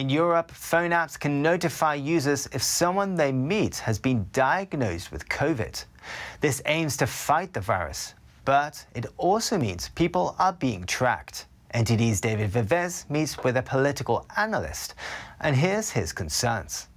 In Europe, phone apps can notify users if someone they meet has been diagnosed with COVID. This aims to fight the virus, but it also means people are being tracked. NTD's David Vives meets with a political analyst, and here's his concerns.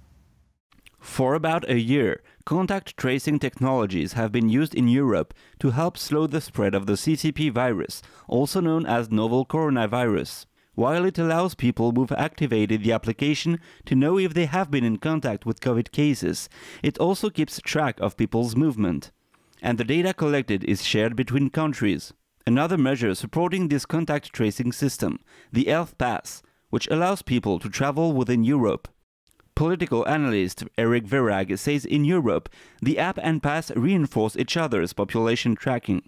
For about a year, contact tracing technologies have been used in Europe to help slow the spread of the CCP virus, also known as novel coronavirus. While it allows people who've activated the application to know if they have been in contact with COVID cases, it also keeps track of people's movement. And the data collected is shared between countries. Another measure supporting this contact tracing system, the Health Pass, which allows people to travel within Europe. Political analyst Eric Verhaeghe says in Europe, the app and pass reinforce each other's population tracking.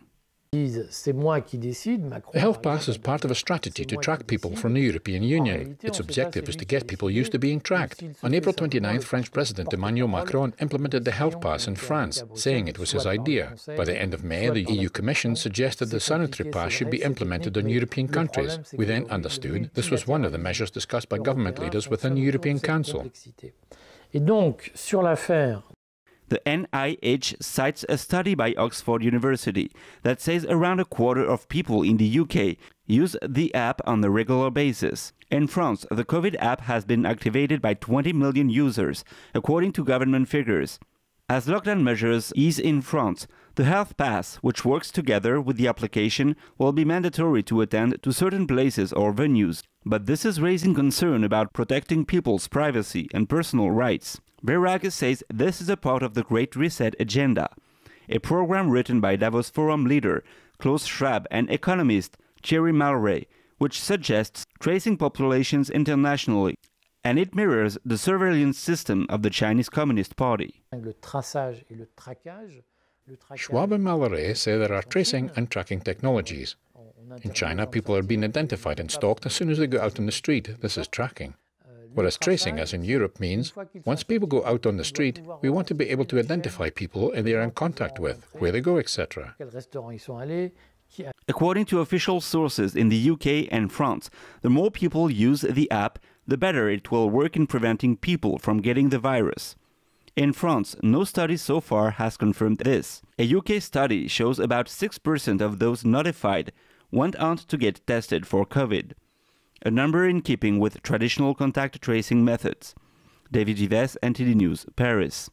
The Health Pass is part of a strategy to track people from the European Union. Its objective is to get people used to being tracked. On April 29th, French President Emmanuel Macron implemented the Health Pass in France, saying it was his idea. By the end of May, the EU Commission suggested the sanitary pass should be implemented on European countries. We then understood this was one of the measures discussed by government leaders within the European Council. Et donc, sur l'affaire the NIH cites a study by Oxford University that says around a quarter of people in the UK use the app on a regular basis. In France, the COVID app has been activated by 20 million users, according to government figures. As lockdown measures ease in France, the Health Pass, which works together with the application, will be mandatory to attend to certain places or venues. But this is raising concern about protecting people's privacy and personal rights. Verhaeghe says this is a part of the Great Reset agenda, a program written by Davos Forum leader Klaus Schwab and economist Thierry Malleret, which suggests tracing populations internationally and it mirrors the surveillance system of the Chinese Communist Party. Schwab and Malray say there are tracing and tracking technologies. In China, people are being identified and stalked as soon as they go out on the street. This is tracking. Whereas tracing, as in Europe, means once people go out on the street, we want to be able to identify people and they are in contact with, where they go, etc. According to official sources in the UK and France, the more people use the app, the better it will work in preventing people from getting the virus. In France, no study so far has confirmed this. A UK study shows about 6% of those notified went on to get tested for COVID a number in keeping with traditional contact tracing methods. David Vives, NTD News, Paris.